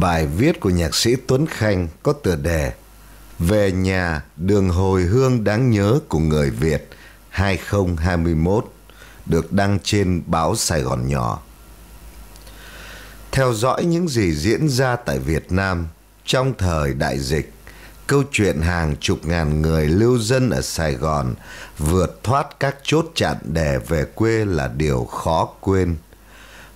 Bài viết của nhạc sĩ Tuấn Khanh có tựa đề Về nhà đường hồi hương đáng nhớ của người Việt 2021 được đăng trên báo Sài Gòn Nhỏ. Theo dõi những gì diễn ra tại Việt Nam trong thời đại dịch, câu chuyện hàng chục ngàn người lưu dân ở Sài Gòn vượt thoát các chốt chặn để về quê là điều khó quên.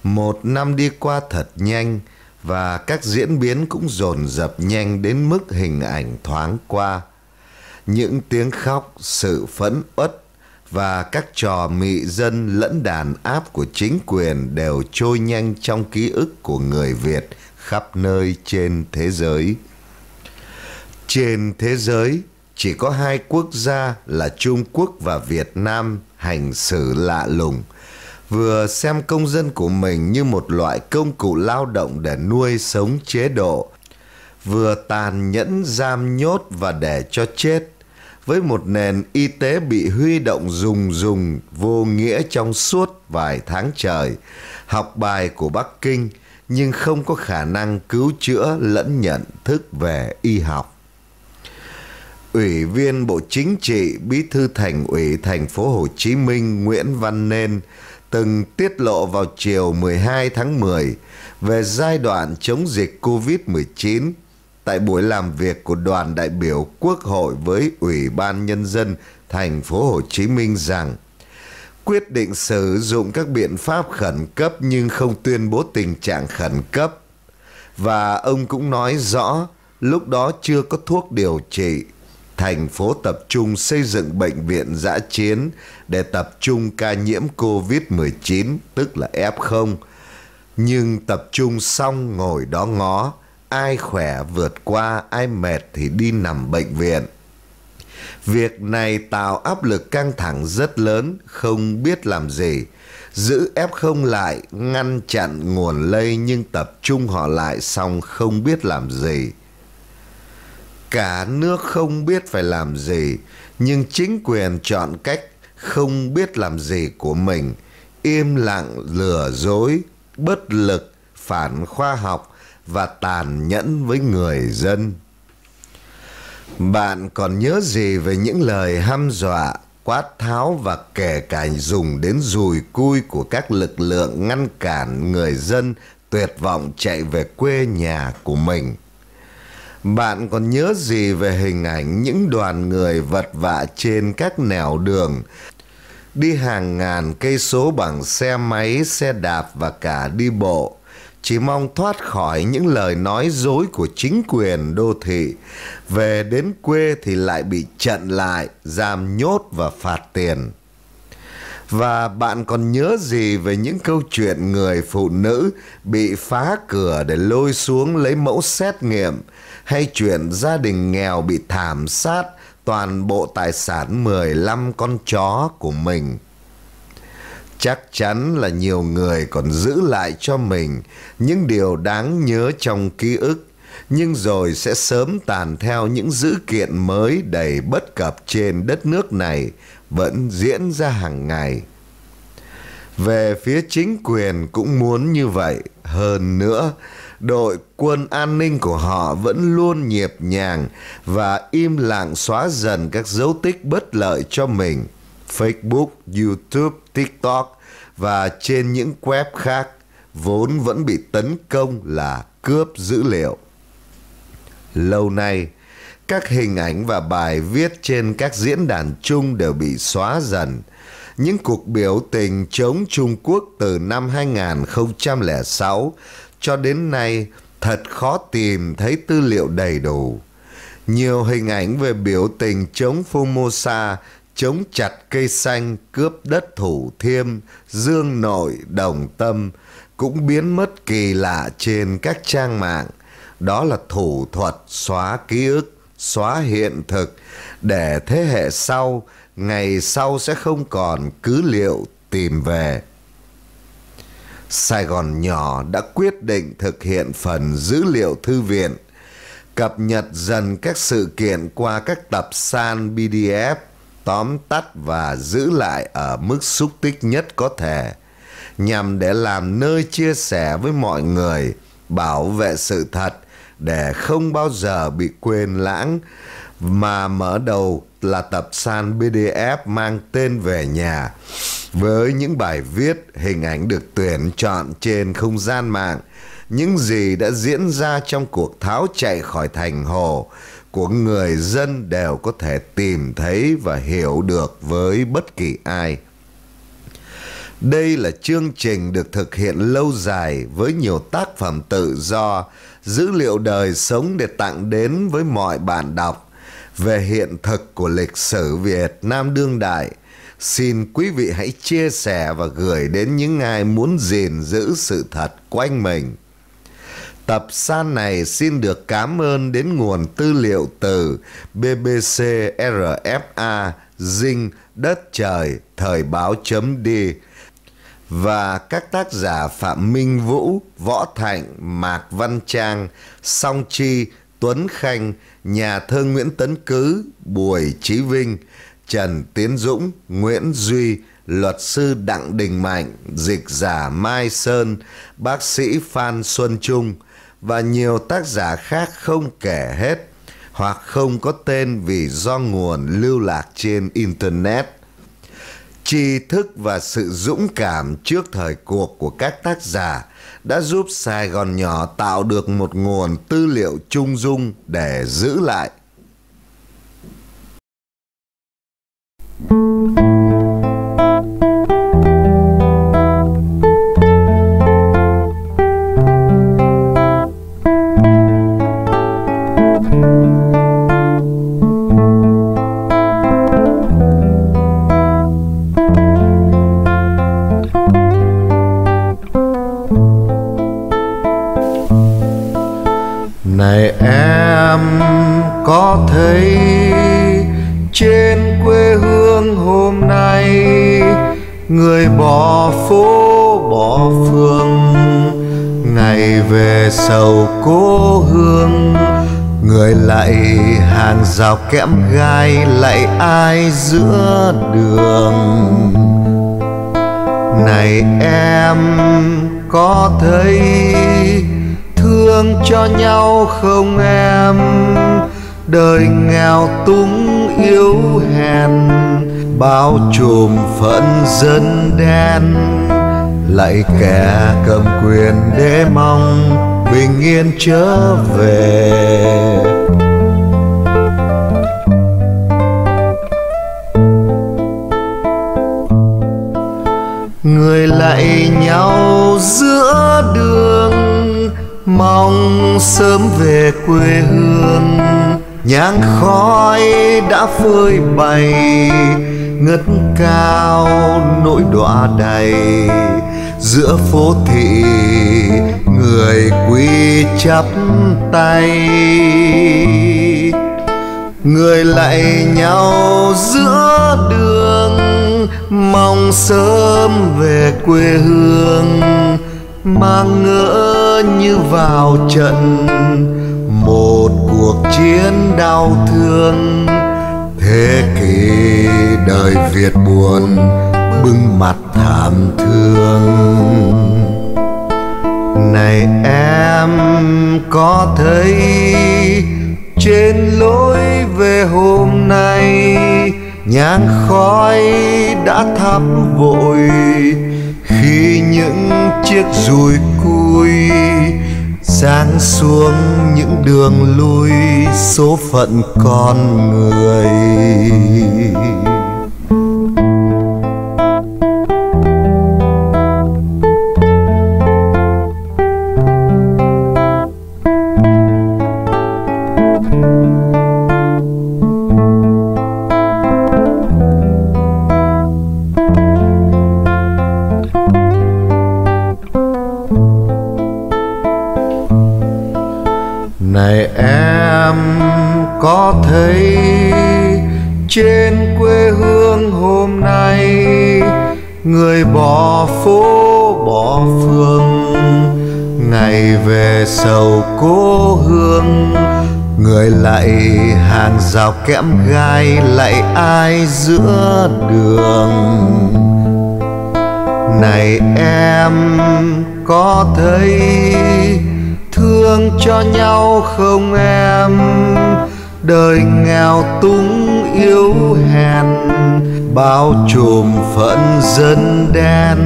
Một năm đi qua thật nhanh, và các diễn biến cũng dồn dập nhanh đến mức hình ảnh thoáng qua. Những tiếng khóc, sự phẫn uất và các trò mị dân lẫn đàn áp của chính quyền đều trôi nhanh trong ký ức của người Việt khắp nơi trên thế giới. Trên thế giới, chỉ có hai quốc gia là Trung Quốc và Việt Nam hành xử lạ lùng – vừa xem công dân của mình như một loại công cụ lao động để nuôi sống chế độ, vừa tàn nhẫn giam nhốt và để cho chết với một nền y tế bị huy động dùng dùng vô nghĩa trong suốt vài tháng trời, học bài của Bắc Kinh nhưng không có khả năng cứu chữa lẫn nhận thức về y học. Ủy viên Bộ Chính trị, Bí thư Thành ủy thành phố Hồ Chí Minh Nguyễn Văn Nên từng tiết lộ vào chiều 12 tháng 10 về giai đoạn chống dịch COVID-19 tại buổi làm việc của đoàn đại biểu Quốc hội với Ủy ban nhân dân thành phố Hồ Chí Minh rằng, quyết định sử dụng các biện pháp khẩn cấp nhưng không tuyên bố tình trạng khẩn cấp. Và ông cũng nói rõ, lúc đó chưa có thuốc điều trị thành phố tập trung xây dựng bệnh viện giã chiến để tập trung ca nhiễm COVID-19, tức là F0. Nhưng tập trung xong ngồi đó ngó, ai khỏe vượt qua, ai mệt thì đi nằm bệnh viện. Việc này tạo áp lực căng thẳng rất lớn, không biết làm gì. Giữ F0 lại, ngăn chặn nguồn lây nhưng tập trung họ lại xong không biết làm gì cả nước không biết phải làm gì, nhưng chính quyền chọn cách không biết làm gì của mình, im lặng, lừa dối, bất lực, phản khoa học và tàn nhẫn với người dân. Bạn còn nhớ gì về những lời hăm dọa, quát tháo và kể cả dùng đến dùi cui của các lực lượng ngăn cản người dân tuyệt vọng chạy về quê nhà của mình? Bạn còn nhớ gì về hình ảnh những đoàn người vật vã trên các nẻo đường đi hàng ngàn cây số bằng xe máy, xe đạp và cả đi bộ, chỉ mong thoát khỏi những lời nói dối của chính quyền đô thị. Về đến quê thì lại bị chặn lại, giam nhốt và phạt tiền. Và bạn còn nhớ gì về những câu chuyện người phụ nữ bị phá cửa để lôi xuống lấy mẫu xét nghiệm hay chuyện gia đình nghèo bị thảm sát toàn bộ tài sản 15 con chó của mình? Chắc chắn là nhiều người còn giữ lại cho mình những điều đáng nhớ trong ký ức nhưng rồi sẽ sớm tàn theo những dữ kiện mới đầy bất cập trên đất nước này vẫn diễn ra hàng ngày. Về phía chính quyền cũng muốn như vậy, hơn nữa, đội quân an ninh của họ vẫn luôn nhịp nhàng và im lặng xóa dần các dấu tích bất lợi cho mình. Facebook, YouTube, TikTok và trên những web khác vốn vẫn bị tấn công là cướp dữ liệu. Lâu nay, các hình ảnh và bài viết trên các diễn đàn chung đều bị xóa dần. Những cuộc biểu tình chống Trung Quốc từ năm 2006 cho đến nay thật khó tìm thấy tư liệu đầy đủ. Nhiều hình ảnh về biểu tình chống Formosa, chống chặt cây xanh, cướp đất thủ thiêm, dương nội, đồng tâm cũng biến mất kỳ lạ trên các trang mạng. Đó là thủ thuật xóa ký ức, xóa hiện thực để thế hệ sau, ngày sau sẽ không còn cứ liệu tìm về. Sài Gòn nhỏ đã quyết định thực hiện phần dữ liệu thư viện, cập nhật dần các sự kiện qua các tập san PDF, tóm tắt và giữ lại ở mức xúc tích nhất có thể, nhằm để làm nơi chia sẻ với mọi người bảo vệ sự thật để không bao giờ bị quên lãng mà mở đầu là tập san PDF mang tên về nhà với những bài viết hình ảnh được tuyển chọn trên không gian mạng những gì đã diễn ra trong cuộc tháo chạy khỏi thành hồ của người dân đều có thể tìm thấy và hiểu được với bất kỳ ai đây là chương trình được thực hiện lâu dài với nhiều tác phẩm tự do, dữ liệu đời sống để tặng đến với mọi bạn đọc về hiện thực của lịch sử Việt Nam đương đại. Xin quý vị hãy chia sẻ và gửi đến những ai muốn gìn giữ sự thật quanh mình. Tập san này xin được cảm ơn đến nguồn tư liệu từ BBC RFA, Dinh, Đất Trời, Thời báo chấm đi và các tác giả Phạm Minh Vũ, Võ Thạnh, Mạc Văn Trang, Song Chi, Tuấn Khanh, nhà thơ Nguyễn Tấn Cứ, Bùi Chí Vinh, Trần Tiến Dũng, Nguyễn Duy, luật sư Đặng Đình Mạnh, dịch giả Mai Sơn, bác sĩ Phan Xuân Trung và nhiều tác giả khác không kể hết hoặc không có tên vì do nguồn lưu lạc trên Internet tri thức và sự dũng cảm trước thời cuộc của các tác giả đã giúp Sài Gòn nhỏ tạo được một nguồn tư liệu trung dung để giữ lại. Này em có thấy trên quê hương hôm nay người bỏ phố, bỏ phương, ngày về sầu cố hương, người lại hàng rào kẽm gai lại ai giữa đường? Này em có thấy thương cho nhau không em? Đời nghèo túng yếu hèn, bao trùm phận dân đen. Lại kẻ cầm quyền để mong, bình yên trở về. Người lạy nhau giữa đường mong sớm về quê hương. Nhang khói đã phơi bày, ngất cao nỗi đọa đầy. Giữa phố thị, người quy chắp tay. Người lạy nhau giữa đường, mong sớm về quê hương. Mang ngỡ như vào trận. Một cuộc chiến đau thương, thế kỷ đời việt buồn bưng mặt thảm thương. Này em, có thấy trên lối về hôm nay, nhang khói đã thắp vội khi những chiếc dùi cui giáng xuống những đường lui số phận con người. Này em có thấy trên quê hương hôm nay người bỏ phố bỏ phương, ngày về sầu cố hương, người lại hàng rào kẽm gai lại ai giữa đường? Này em có thấy thương cho nhau không em? Đời nghèo túng yếu hèn, bao trùm phận dân đen.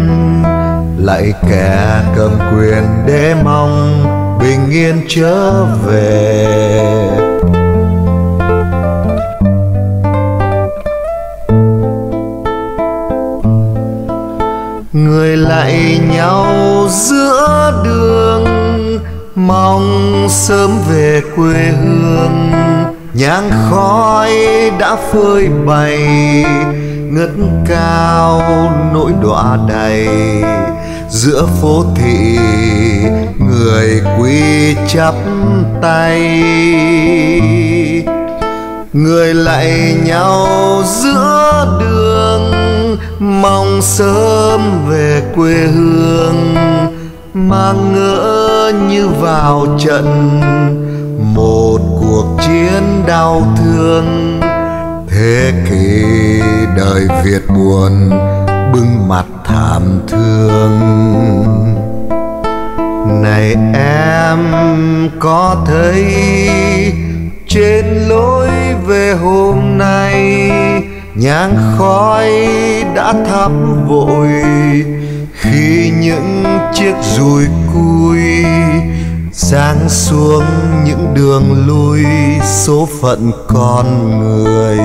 Lại kẻ cầm quyền để mong bình yên trở về. Người lại nhau giữa đường mong sớm về quê hương. Nhang khói đã phơi bày, ngất cao nỗi đọa đầy. Giữa phố thị, người quy chắp tay. Người lạy nhau giữa đường, mong sớm về quê hương mang ngỡ như vào trận, một cuộc chiến đau thương. Thế kỷ đời việt buồn, bưng mặt thảm thương. Này em, có thấy trên lối về hôm nay nhang khói đã thắp vội khi những chiếc dùi cui giáng xuống những đường lui số phận con người.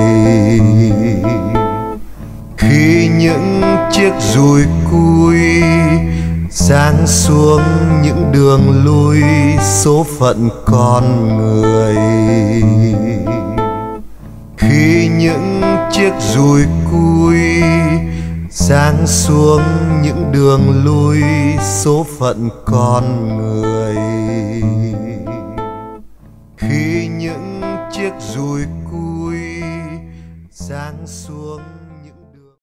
Khi những chiếc dùi cui giáng xuống những đường lui số phận con người. Khi những chiếc dùi cui giáng xuống những đường lui số phận con người. Khi những chiếc dùi